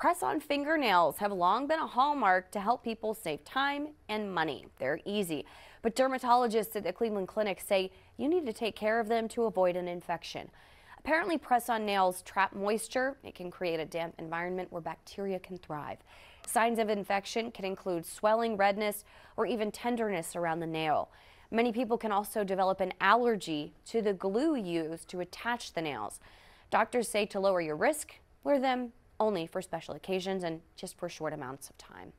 Press-on fingernails have long been a hallmark to help people save time and money. They're easy, but dermatologists at the Cleveland Clinic say you need to take care of them to avoid an infection. Apparently, press-on nails trap moisture. It can create a damp environment where bacteria can thrive. Signs of infection can include swelling, redness, or even tenderness around the nail. Many people can also develop an allergy to the glue used to attach the nails. Doctors say to lower your risk, wear them only for special occasions and just for short amounts of time.